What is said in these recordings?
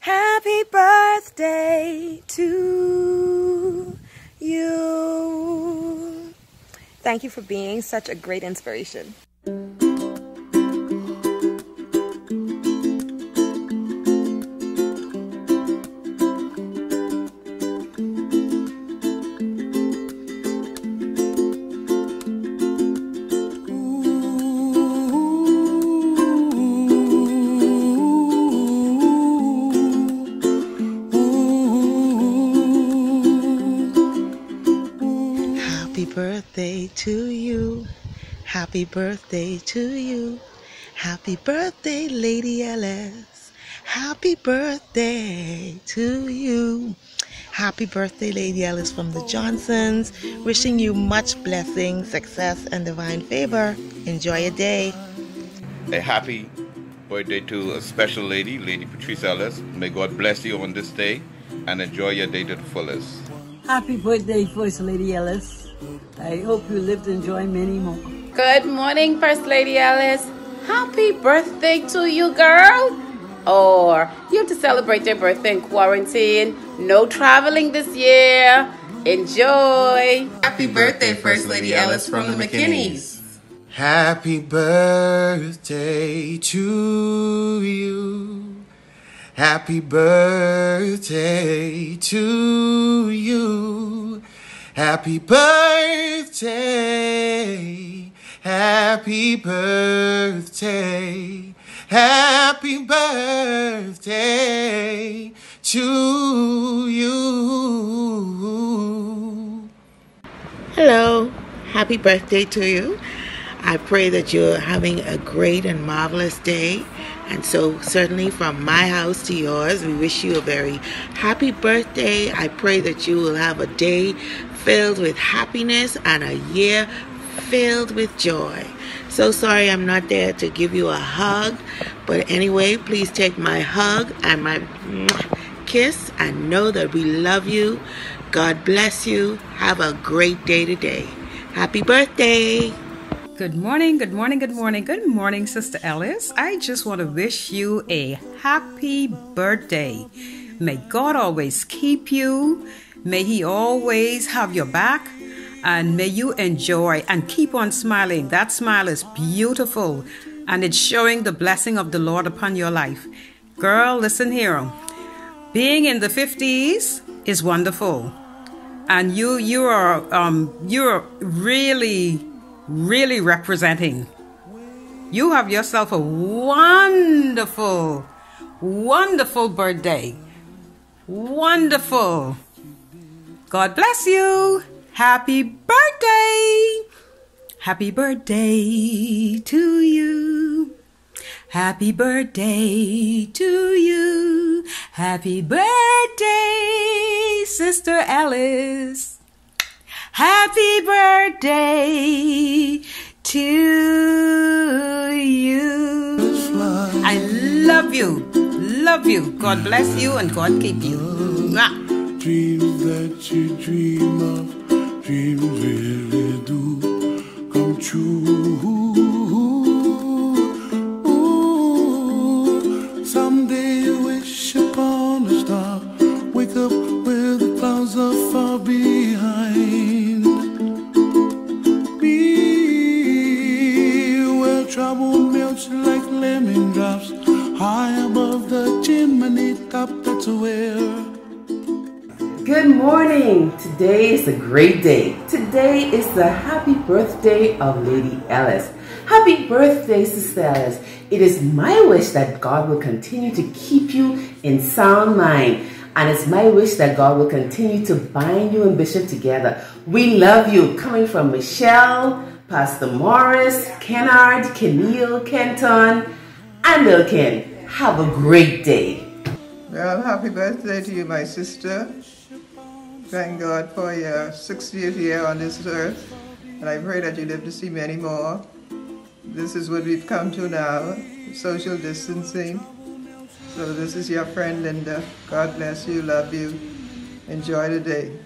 Happy birthday to you. Thank you for being such a great inspiration. Birthday to you. Happy birthday to you. Happy birthday, Lady Ellis. Happy birthday to you. Happy birthday, Lady Ellis from the Johnsons. Wishing you much blessing, success, and divine favor. Enjoy your day. a happy birthday to a special lady, Lady Patrice Ellis. May God bless you on this day and enjoy your day to the fullest. Happy birthday, First Lady Ellis. I hope you live to enjoy many more. Good morning, First Lady Ellis. Happy birthday to you, girl. Or you have to celebrate your birthday in quarantine. No traveling this year. Enjoy. Happy birthday, First Lady Ellis from the McKinneys. Happy birthday to you. Happy birthday to you. Happy birthday. Happy birthday. Happy birthday to you. Hello. Happy birthday to you. I pray that you're having a great and marvelous day. And so, certainly from my house to yours, we wish you a very happy birthday. I pray that you will have a day filled with happiness and a year filled with joy. So sorry I'm not there to give you a hug, but anyway, please take my hug and my kiss and know that we love you. God bless you. Have a great day today. Happy birthday. Good morning, good morning, good morning, good morning, Sister Ellis. I just want to wish you a happy birthday. May God always keep you. May He always have your back. And may you enjoy and keep on smiling. That smile is beautiful and it's showing the blessing of the Lord upon your life. Girl, listen here. Being in the 50s is wonderful. And you you are um you're really really representing. You have yourself a wonderful, wonderful birthday. Wonderful. God bless you. Happy birthday. Happy birthday to you. Happy birthday to you. Happy birthday, Sister Ellis. Happy birthday to you. I love you. Love you. God bless you and God keep you. Mwah. Dreams that you dream of, dreams really do come true. A great day. Today is the happy birthday of Lady Ellis. Happy birthday, Sister Ellis. It is my wish that God will continue to keep you in sound mind. And it's my wish that God will continue to bind you and Bishop together. We love you. Coming from Michelle, Pastor Morris, Kennard, Keneal, Kenton, and Ilkin. Have a great day. Well, happy birthday to you, my sister. Thank God for your 60th year on this earth, and I pray that you live to see many more. This is what we've come to now, social distancing. So this is your friend Linda. God bless you, love you. Enjoy the day.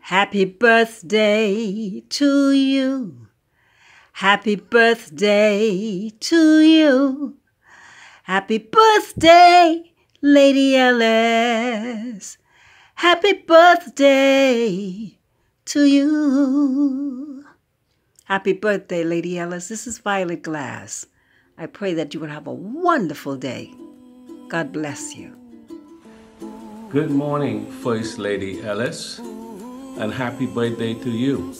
Happy birthday to you. Happy birthday to you. Happy birthday, Lady Ellis. Happy birthday to you. Happy birthday, Lady Ellis. This is Violet Glass. I pray that you will have a wonderful day. God bless you. Good morning, First Lady Ellis, and happy birthday to you.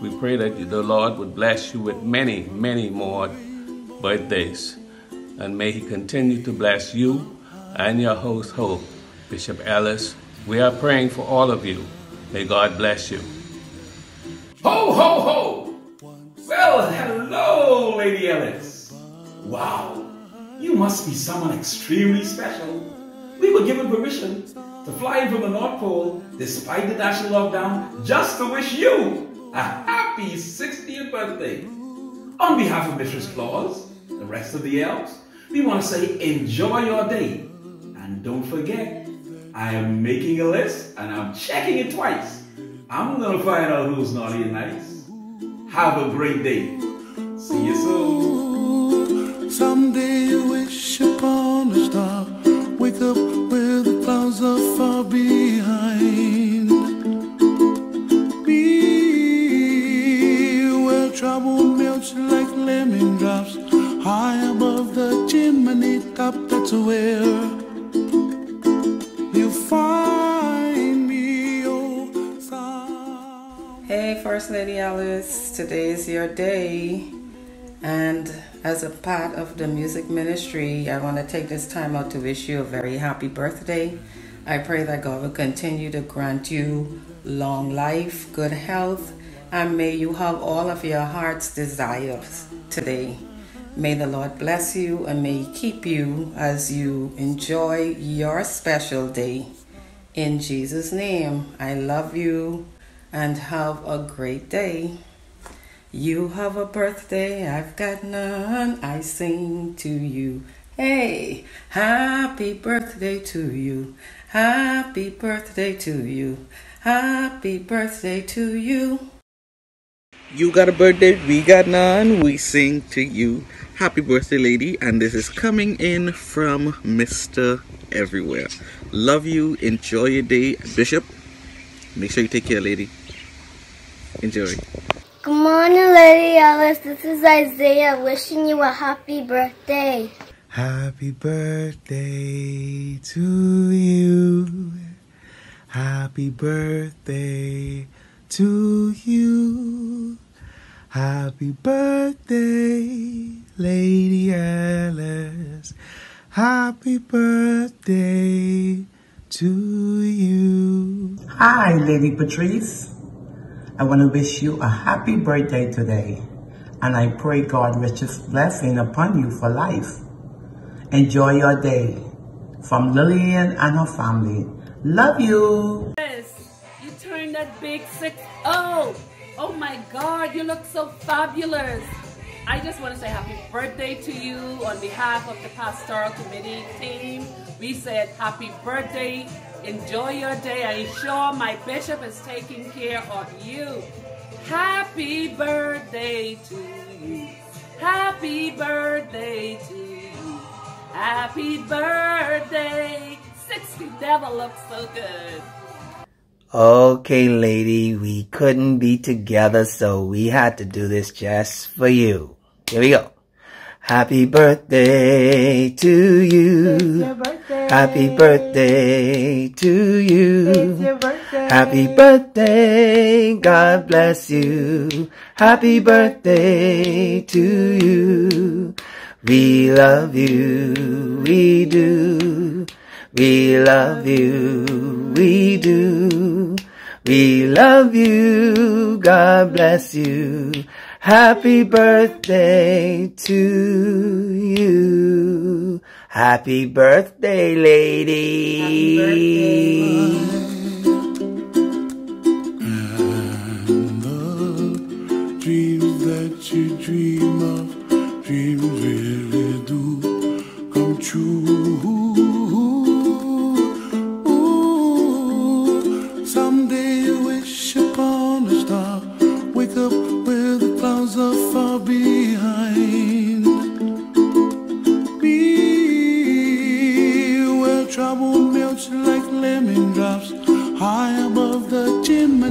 We pray that the Lord would bless you with many, many more birthdays, and may He continue to bless you and your host, Hope, Bishop Ellis. We are praying for all of you. May God bless you. Ho, ho, ho! Well, hello, Lady Ellis. Wow, you must be someone extremely special. We were given permission to fly in from the North Pole despite the national lockdown just to wish you a happy 60th birthday. On behalf of Mistress Claus, the rest of the elves, we want to say enjoy your day. And don't forget, I am making a list and I'm checking it twice. I'm to find out who's naughty and nice. Have a great day. See you soon. Hey, First Lady Ellis, today is your day. And as a part of the music ministry, I want to take this time out to wish you a very happy birthday. I pray that God will continue to grant you long life, good health, and may you have all of your heart's desires today. May the Lord bless you and may He keep you as you enjoy your special day. In Jesus' name, I love you and have a great day. You have a birthday, I've got none. I sing to you. Hey, happy birthday to you. Happy birthday to you. Happy birthday to you. You got a birthday, we got none. We sing to you. Happy birthday, lady. And this is coming in from Mr. Everywhere. Love you. Enjoy your day. Bishop, make sure you take care, lady. Enjoy. Good morning, Lady Ellis. This is Isaiah wishing you a happy birthday. Happy birthday to you. Happy birthday to you. Happy birthday, Lady Ellis. Happy birthday to you. Hi, Lady Patrice. I want to wish you a happy birthday today. And I pray God richest blessing upon you for life. Enjoy your day. From Lillian and her family. Love you. Yes, you turned that big six oh. Oh Oh my God, you look so fabulous. I just want to say happy birthday to you on behalf of the pastoral committee team. We said happy birthday. Enjoy your day. I'm sure my bishop is taking care of you. Happy birthday to you. Happy birthday to you. Happy birthday. 60 never looks so good. Okay, lady, we couldn't be together, so we had to do this just for you. Here we go. Happy birthday to you. Happy birthday to you. Happy birthday, God bless you. Happy birthday to you. We love you, we do. We love you, we do. We love you, God bless you. Happy birthday to you. Happy birthday, lady. Dreams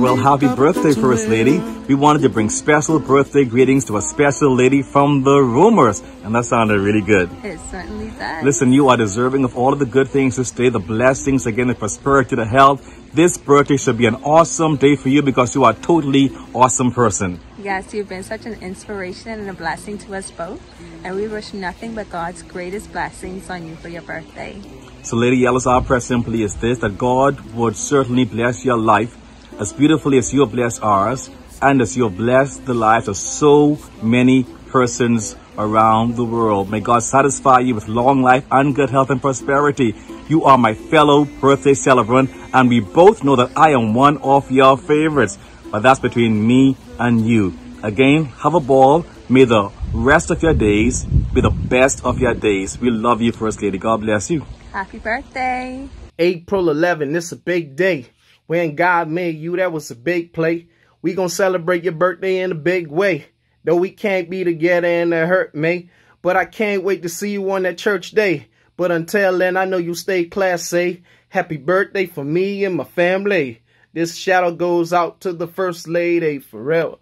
Well, happy birthday, First Lady. We wanted to bring special birthday greetings to a special lady from the rumors, and that sounded really good. It certainly does. Listen, you are deserving of all of the good things this day, the blessings, again, the prosperity, the health. This birthday should be an awesome day for you because you are a totally awesome person. Yes, you've been such an inspiration and a blessing to us both, and we wish nothing but God's greatest blessings on you for your birthday. So, Lady Ellis, our prayer simply is this that God would certainly bless your life as beautifully as you have blessed ours, and as you have blessed the lives of so many persons around the world. May God satisfy you with long life and good health and prosperity. You are my fellow birthday celebrant, and we both know that I am one of your favorites. But that's between me and you. Again, have a ball. May the rest of your days be the best of your days. We love you, First Lady. God bless you. Happy birthday. April 11, this is a big day. When God made you, that was a big play. We gonna celebrate your birthday in a big way. Though we can't be together and it hurt me. But I can't wait to see you on that church day. But until then, I know you stay class A. Happy birthday for me and my family. This shadow goes out to the first lady forever.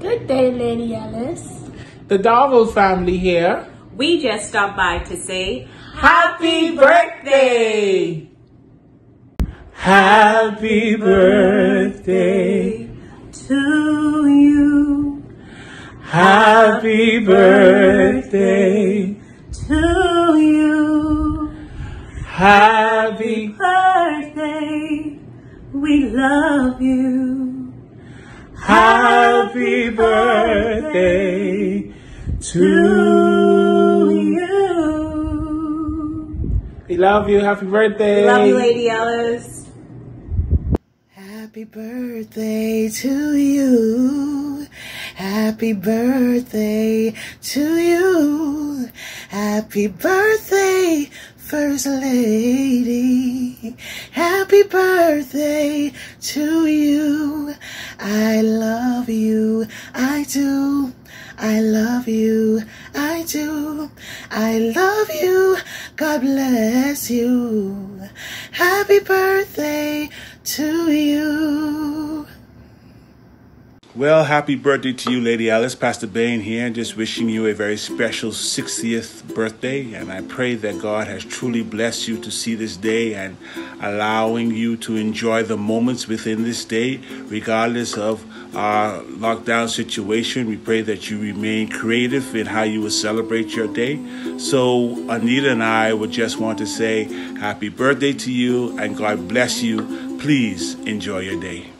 Good day, Lady Ellis. The Davos family here. We just stopped by to say Happy birthday! Happy birthday to you. Happy birthday to you. Happy birthday. We love you. Happy birthday to you. We love you. Happy birthday. Love you, Lady Ellis. Happy birthday to you. Happy birthday to you. Happy birthday, First Lady. Happy birthday to you. I love you. I do. I love you. I do. I love you. God bless you. Happy birthday to you. Well, happy birthday to you, Lady Ellis. Pastor Bain here, just wishing you a very special 60th birthday. And I pray that God has truly blessed you to see this day and allowing you to enjoy the moments within this day, regardless of our lockdown situation. We pray that you remain creative in how you will celebrate your day. So, Anita and I would just want to say happy birthday to you and God bless you. Please enjoy your day.